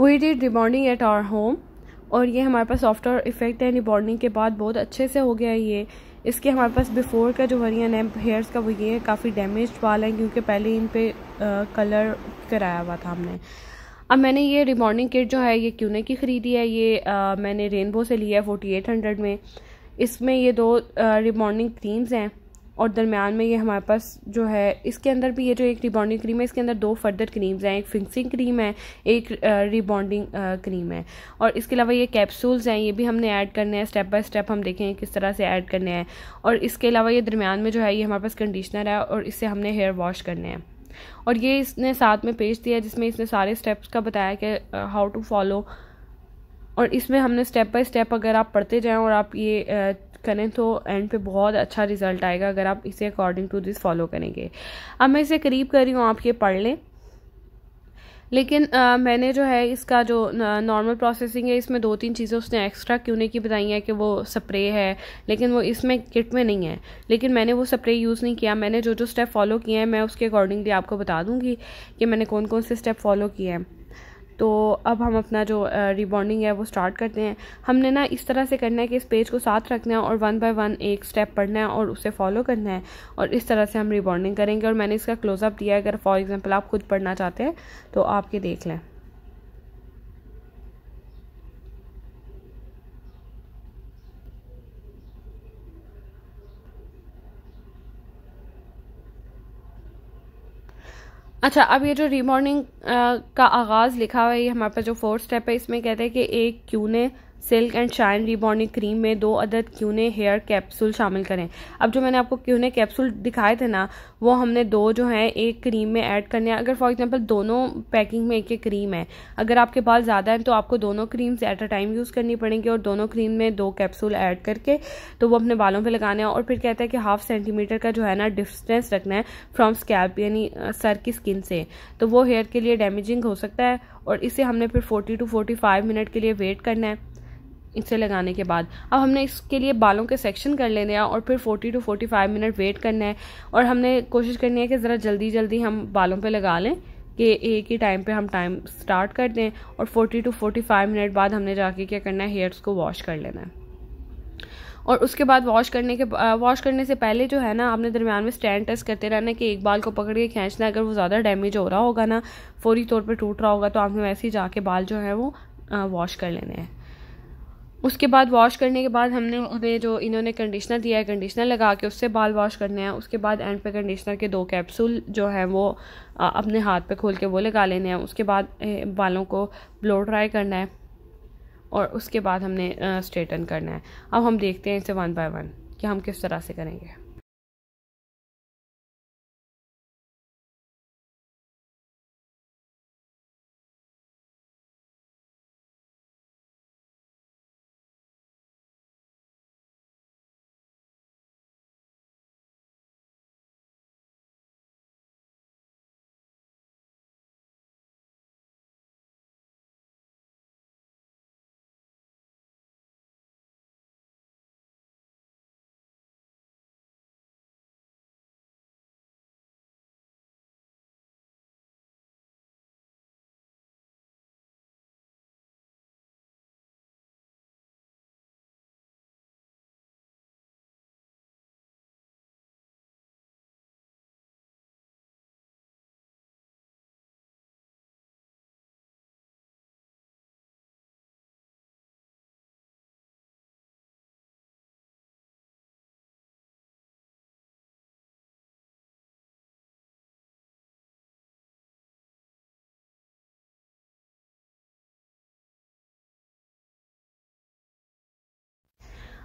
We did rebonding at our home और ये हमारे पास सॉफ्टवेयर इफ़ेक्ट है रिबॉन्डिंग के बाद बहुत अच्छे से हो गया ये। इसके हमारे पास बिफोर का जो वरियन है हेयर्स का वो ये है काफ़ी डैमेज वाल है क्योंकि पहले इन पर कलर कराया हुआ था हमने। अब मैंने ये रिबॉन्डिंग किट जो है ये क्यूने की ख़रीदी है? ये आ, मैंने रेनबो से लिया है फोर्टी एट हंड्रेड में। इसमें ये दो रिबॉन्डिंग क्रीम्स हैं। और दरमियान में ये हमारे पास जो है, इसके अंदर भी ये जो एक रिबॉन्डिंग क्रीम है, इसके अंदर दो फर्दर क्रीम्स हैं, एक फिक्सिंग क्रीम है, एक रिबॉन्डिंग क्रीम है। और इसके अलावा ये कैप्सूल्स हैं, ये भी हमने ऐड करने हैं स्टेप बाय स्टेप हम देखेंगे किस तरह से ऐड करने हैं। और इसके अलावा ये दरमियान में जो है, ये हमारे पास कंडीशनर है और इससे हमने हेयर वॉश करने हैं। और ये इसने साथ में पेज दिया जिसमें इसने सारे स्टेप्स का बताया कि हाउ टू फॉलो और इसमें हमने स्टेप बाय स्टेप अगर आप पढ़ते जाएँ और आप ये करें तो एंड पे बहुत अच्छा रिज़ल्ट आएगा अगर आप इसे अकॉर्डिंग टू दिस फॉलो करेंगे। अब मैं इसे करीब कर रही हूँ आप ये पढ़ लें। लेकिन आ, मैंने जो है इसका जो नॉर्मल प्रोसेसिंग है इसमें दो तीन चीज़ें उसने एक्स्ट्रा क्यों की बताई हैं कि वो स्प्रे है लेकिन वो इसमें किट में नहीं है। लेकिन मैंने वो स्प्रे यूज़ नहीं किया। मैंने जो जो स्टेप फॉलो किए हैं मैं उसके अकॉर्डिंगली आपको बता दूँगी कि मैंने कौन कौन से स्टेप फॉलो किए हैं। तो अब हम अपना जो रिबॉन्डिंग है वो स्टार्ट करते हैं। हमने ना इस तरह से करना है कि इस पेज को साथ रखना है और वन बाय वन एक स्टेप पढ़ना है और उसे फॉलो करना है और इस तरह से हम रिबॉन्डिंग करेंगे। और मैंने इसका क्लोजअप दिया है। अगर फॉर एग्ज़ाम्पल आप खुद पढ़ना चाहते हैं तो आपके देख लें। अच्छा अब ये जो रिमॉर्निंग का आगाज़ लिखा हुआ है, ये हमारे पास जो फोर्थ स्टेप है, इसमें कहते हैं कि एक क्यू ने silk and shine rebonding cream में दो अदद क्यूने हेयर कैप्सूल शामिल करें। अब जो मैंने आपको क्यूने कैप्सूल दिखाए थे ना, वो हमने दो जो हैं, एक क्रीम में ऐड करने हैं। अगर फॉर एग्जांपल दोनों पैकिंग में एक एक क्रीम है। अगर आपके बाल ज़्यादा हैं तो आपको दोनों creams at a time use करनी पड़ेंगी और दोनों क्रीम में दो कैप्सूल ऐड करके तो वो अपने बालों पर लगाने हैं। और फिर कहता है कि हाफ़ सेंटीमीटर का जो है ना डिस्टेंस रखना है फ्रॉम स्कैल्प यानी सर की स्किन से। तो वो हेयर के लिए डैमेजिंग हो सकता है और इसे हमने फिर forty to forty five minute के लिए वेट करना है। इसे लगाने के बाद। अब हमने इसके लिए बालों के सेक्शन कर लेने हैं और फिर 40 टू 45 मिनट वेट करना है। और हमने कोशिश करनी है कि ज़रा जल्दी जल्दी हम बालों पे लगा लें कि एक ही टाइम पे हम टाइम स्टार्ट कर दें और 40 टू 45 मिनट बाद हमने जाके क्या करना है हेयर्स को वॉश कर लेना है। और उसके बाद वॉश करने के वॉश करने से पहले जो है ना, आपने दरमियान में स्टैंड टेस्ट करते रहना कि एक बाल को पकड़ के खींचना अगर वो ज़्यादा डैमेज हो रहा होगा ना, फौरी तौर पर टूट रहा होगा तो आपने वैसे ही जाके बाल जो है वो वॉश कर लेने हैं। उसके बाद वॉश करने के बाद हमने उन्हें जो इन्होंने कंडीशनर दिया है कंडीशनर लगा के उससे बाल वॉश करने हैं। उसके बाद एंड पे कंडीशनर के दो कैप्सूल जो है वो अपने हाथ पे खोल के वो लगा लेने हैं। उसके बाद बालों को ब्लो ड्राई करना है और उसके बाद हमने स्ट्रेटन करना है। अब हम देखते हैं इसे वन बाय वन कि हम किस तरह से करेंगे।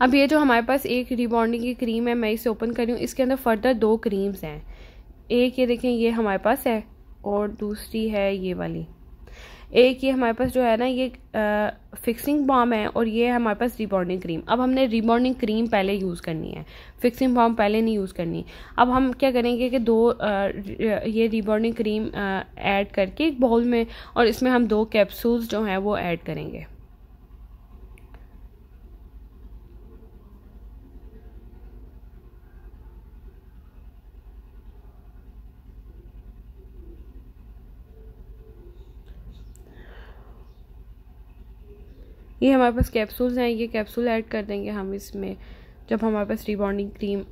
अब ये जो हमारे पास एक रिबॉन्डिंग की क्रीम है मैं इसे ओपन कर रही हूँ। इसके अंदर फर्दर दो क्रीम्स हैं। एक ये देखें ये हमारे पास है और दूसरी है ये वाली। एक ये हमारे पास जो है ना ये आ, फिक्सिंग बॉम है और ये है हमारे पास रिबॉन्डिंग क्रीम अब हमने रिबॉन्डिंग क्रीम पहले यूज़ करनी है। फिक्सिंग बॉम पहले नहीं यूज़ करनी। अब हम क्या करेंगे कि दो आ, ये रिबॉन्डिंग क्रीम ऐड करके एक बाउल में और इसमें हम दो कैप्सूल्स जो हैं वो ऐड करेंगे। ये हमारे पास कैप्सूल्स हैं, ये कैप्सूल ऐड कर देंगे हम इसमें। जब हमारे पास रिबॉन्डिंग क्रीम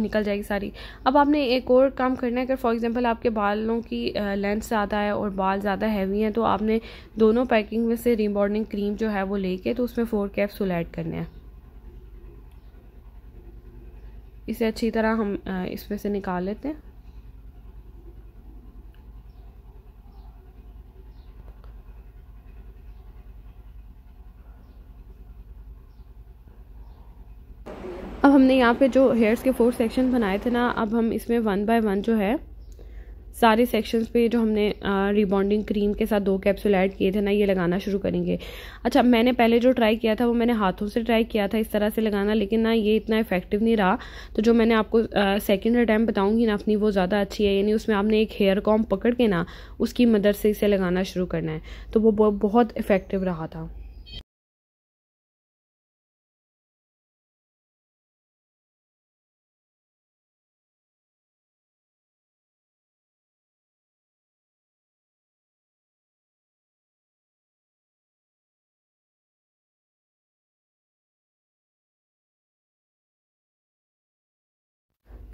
निकल जाएगी सारी। अब आपने एक और काम करना है, अगर फॉर एग्जांपल आपके बालों की लेंथ ज़्यादा है और बाल ज़्यादा हैवी हैं तो आपने दोनों पैकिंग में से रिबॉन्डिंग क्रीम जो है वो लेके तो उसमें फोर कैप्सूल ऐड करने हैं। इसे अच्छी तरह हम इसमें से निकाल लेते हैं अब हमने यहाँ पे जो हेयर्स के फोर सेक्शन बनाए थे ना, अब हम इसमें वन बाय वन जो है, सारे सेक्शंस पे जो हमने रिबॉन्डिंग क्रीम के साथ दो कैप्सूल ऐड किए थे ना, ये लगाना शुरू करेंगे। अच्छा मैंने पहले जो ट्राई किया था वो मैंने हाथों से ट्राई किया था इस तरह से लगाना, लेकिन ना ये इतना इफ़ेक्टिव नहीं रहा। तो जो मैंने आपको सेकेंड अटैम्प बताऊँगी ना अपनी, वो ज़्यादा अच्छी है, यानी उसमें आपने एक हेयर कॉम पकड़ के ना, उसकी मदद से इसे लगाना शुरू करना है। तो वो बहुत इफ़ेक्टिव रहा था।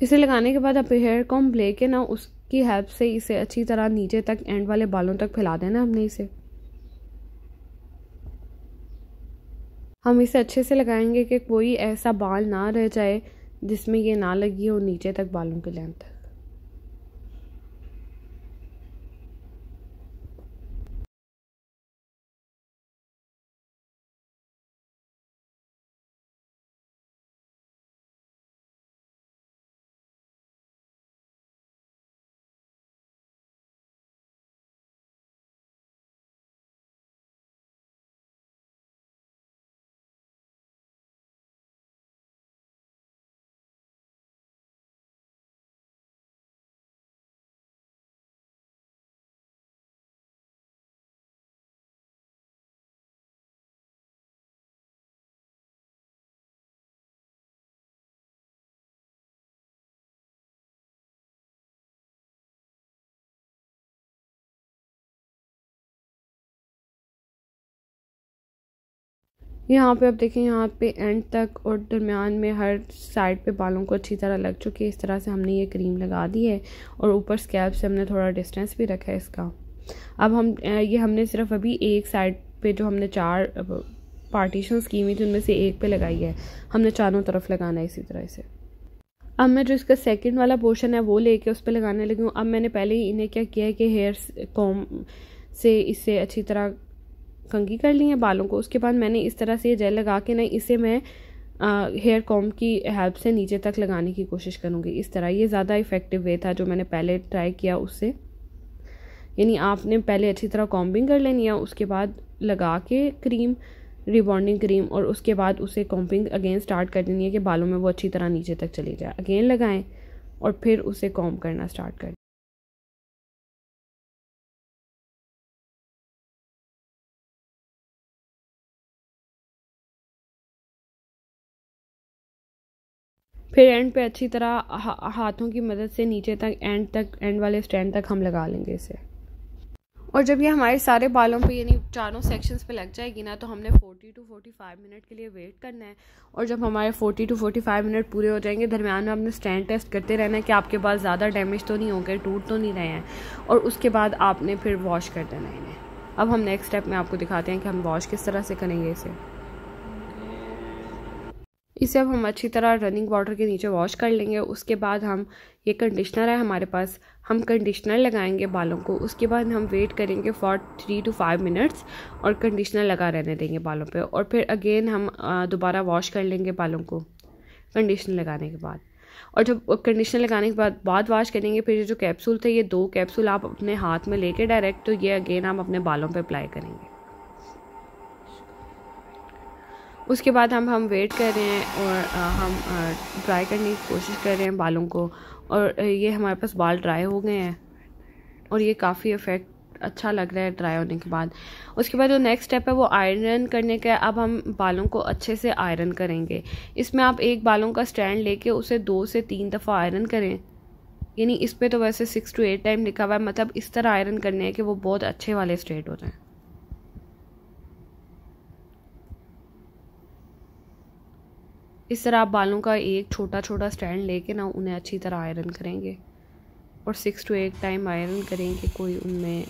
इसे लगाने के बाद आप हेयर कॉम लेके ना उसकी हेल्प से इसे अच्छी तरह नीचे तक एंड वाले बालों तक फैला देना हमने इसे। हम इसे अच्छे से लगाएँगे कि कोई ऐसा बाल ना रह जाए जिसमें ये ना लगी हो नीचे तक बालों की लेंथ यहाँ पे आप देखें, यहाँ पे एंड तक और दरमियान में हर साइड पे बालों को अच्छी तरह लग चुकी है। इस तरह से हमने ये क्रीम लगा दी है और ऊपर स्कैल्प से हमने थोड़ा डिस्टेंस भी रखा है इसका। अब हम ये हमने सिर्फ़ अभी एक साइड पे जो हमने चार पार्टीशन की हुई थी, उनमें से एक पे लगाई है। हमने चारों तरफ़ लगाना है इसी तरह से। अब मैं जो इसका सेकंड वाला पोर्शन है, वो लेके उस पर लगाने लगी हूँ। अब मैंने पहले ही इन्हें क्या किया है कि हेयर कॉम से इसे अच्छी तरह कंगी कर ली है बालों को। उसके बाद मैंने इस तरह से ये जेल लगा के ना इसे मैं हेयर कॉम की हेल्प से नीचे तक लगाने की कोशिश करूँगी। इस तरह ये ज़्यादा इफ़ेक्टिव वे था जो मैंने पहले ट्राई किया उससे। यानी आपने पहले अच्छी तरह कॉम्बिंग कर लेनी है, उसके बाद लगा के क्रीम रिबॉन्डिंग क्रीम और उसके बाद उसे कॉम्बिंग अगेन स्टार्ट कर देनी है कि बालों में वो अच्छी तरह नीचे तक चली जाए। अगेन लगाएँ और फिर उसे कॉम करना स्टार्ट कर फिर एंड पे अच्छी तरह हा, हाथों की मदद से नीचे तक एंड तक एंड वाले स्टैंड तक हम लगा लेंगे इसे। और जब ये हमारे सारे बालों पे यानी चारों सेक्शंस पे लग जाएगी ना तो हमने 40 टू 45 मिनट के लिए वेट करना है। और जब हमारे 40 टू 45 मिनट पूरे हो जाएँगे दरमियान में आपने स्टैंड टेस्ट करते रहना है कि आपके बाल ज़्यादा डैमेज तो नहीं हो गए टूट तो नहीं रहे हैं। और उसके बाद आपने फिर वॉश कर देना इन्हें। अब हम नेक्स्ट स्टेप में आपको दिखाते हैं कि हम वॉश किस तरह से करेंगे इसे। इसे अब हम अच्छी तरह रनिंग वाटर के नीचे वॉश कर लेंगे। उसके बाद हम ये कंडीशनर है हमारे पास। हम कंडीशनर लगाएँगे बालों को। उसके बाद हम वेट करेंगे for three to five minutes और कंडीशनर लगा रहने देंगे बालों पे। और फिर अगेन हम दोबारा वॉश कर लेंगे बालों को कंडीशनर लगाने के बाद। और जब कंडीशनर लगाने के बाद बाद वॉश करेंगे, फिर जो कैप्सूल थे, ये दो कैप्सूल आप अपने हाथ में लेके डायरेक्ट तो ये अगेन आप अपने बालों पे अप्लाई करेंगे। उसके बाद हम हम वेट कर रहे हैं और आ, हम ड्राई करने की कोशिश कर रहे हैं बालों को। और ये हमारे पास बाल ड्राई हो गए हैं। और ये काफ़ी इफ़ेक्ट अच्छा लग रहा है ड्राई होने के बाद। उसके बाद जो नेक्स्ट स्टेप है वो आयरन करने का अब हम बालों को अच्छे से आयरन करेंगे। इसमें आप एक बालों का स्टैंड लेके उसे दो से तीन दफ़ा आयरन करें। यानी इस पर तो वैसे सिक्स टू एट टाइम लिखा हुआ है। मतलब इस तरह आयरन करने हैं कि वो बहुत अच्छे वाले स्ट्रेट हो जाएँ। इस तरह आप बालों का एक छोटा छोटा स्टैंड लेके ना उन्हें अच्छी तरह आयरन करेंगे। और six to eight time iron करेंगे कोई उनमें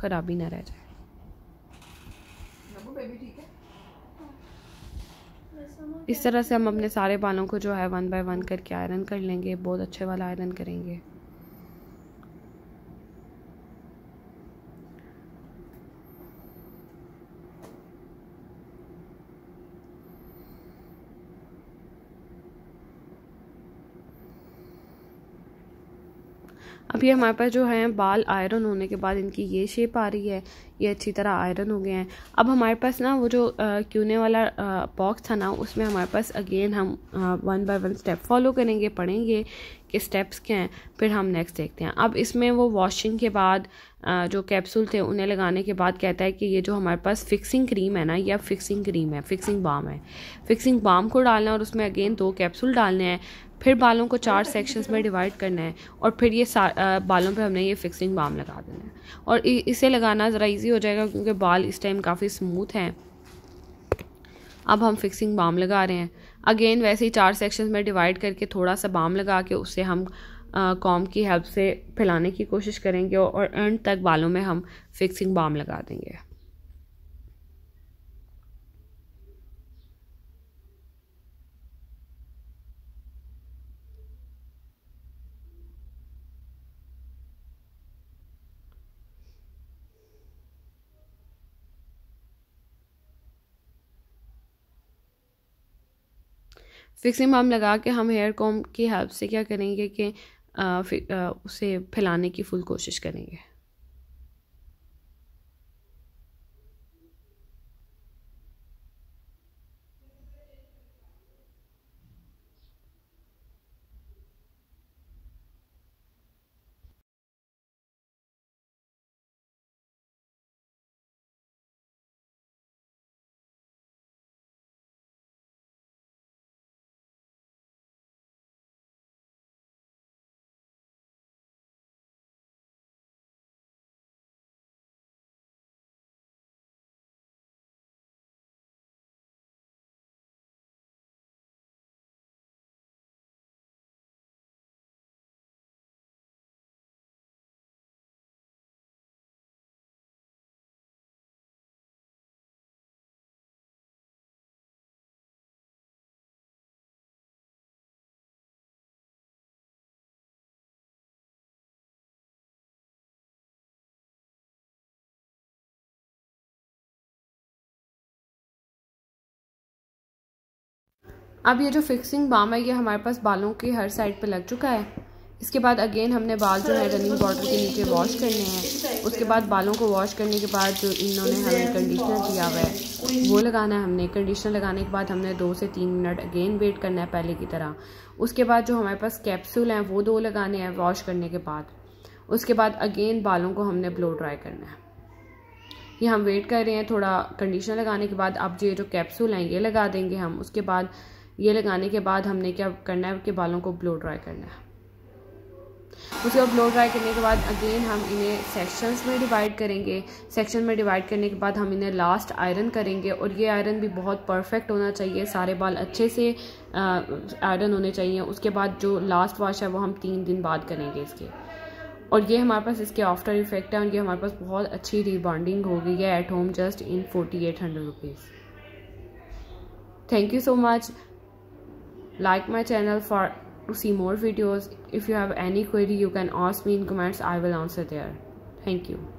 ख़राबी ना रह जाए। इस तरह से हम अपने सारे बालों को जो है वन बाय वन करके आयरन कर लेंगे बहुत अच्छे वाला आयरन करेंगे। ये हमारे पास जो है, बाल आयरन होने के बाद इनकी ये शेप आ रही है, ये अच्छी तरह आयरन हो गए हैं। अब हमारे पास ना वो जो क्यूने वाला बॉक्स था ना, उसमें हमारे पास अगेन हम one by one step follow करेंगे, पढ़ेंगे कि स्टेप्स क्या हैं, फिर हम नेक्स्ट देखते हैं। अब इसमें वो वॉशिंग के बाद जो कैप्सूल थे, उन्हें लगाने के बाद कहता है कि ये जो हमारे पास फिक्सिंग क्रीम है ना, ये फिक्सिंग क्रीम है फिक्सिंग बाम है। फिक्सिंग बाम को डालना और उसमें अगेन दो कैप्सूल डालने हैं। फिर बालों को चार सेक्शंस में डिवाइड करना है और फिर ये बालों पे हमने ये फिक्सिंग बाम लगा देना है। और इसे लगाना ज़रा इजी हो जाएगा क्योंकि बाल इस टाइम काफ़ी स्मूथ हैं। अब हम फिक्सिंग बाम लगा रहे हैं। अगेन वैसे ही चार सेक्शंस में डिवाइड करके थोड़ा सा बाम लगा के उससे हम कॉम की हेल्प से फैलाने की कोशिश करेंगे और एंड तक बालों में हम फिक्सिंग बाम लगा देंगे। फिक्सिंग बाम लगा के हम हेयर कॉम की हेल्प से क्या करेंगे कि उसे फैलाने की फुल कोशिश करेंगे। अब ये जो फिक्सिंग बाम है, ये हमारे पास बालों के हर साइड पे लग चुका है। इसके बाद अगेन हमने बाल जो है रनिंग वाटर के नीचे वॉश करने हैं। उसके बाद बालों को वॉश करने के बाद जो इन्होंने हमें कंडीशनर दिया हुआ है, वो लगाना है हमने। कंडीशनर लगाने के बाद हमने दो से तीन मिनट अगेन वेट करना है पहले की तरह। उसके बाद जो हमारे पास कैप्सूल हैं, वो दो लगाने हैं वॉश करने के बाद। उसके बाद अगेन बालों को हमने ब्लो ड्राई करना है। ये हम वेट कर रहे हैं, थोड़ा कंडीशनर लगाने के बाद। अब ये जो कैप्सूल हैं, ये लगा देंगे हम। उसके बाद ये लगाने के बाद हमने क्या करना है? कि बालों को ब्लो ड्राई करना है। उसके बाद ब्लो ड्राई करने के बाद अगेन हम इन्हें सेक्शंस में डिवाइड करेंगे। सेक्शन में डिवाइड करने के बाद हम इन्हें लास्ट आयरन करेंगे और ये आयरन भी बहुत परफेक्ट होना चाहिए। सारे बाल अच्छे से आयरन होने चाहिए। उसके बाद जो लास्ट वॉश है वो हम तीन दिन बाद करेंगे इसके। और ये हमारे पास इसके आफ्टर इफ़ेक्ट है और ये हमारे पास बहुत अच्छी रिबॉन्डिंग हो गई है at home just in forty eight hundred rupees thank you so much like my channel for to see more videos. If you have any query you can ask me in comments. I will answer there. Thank you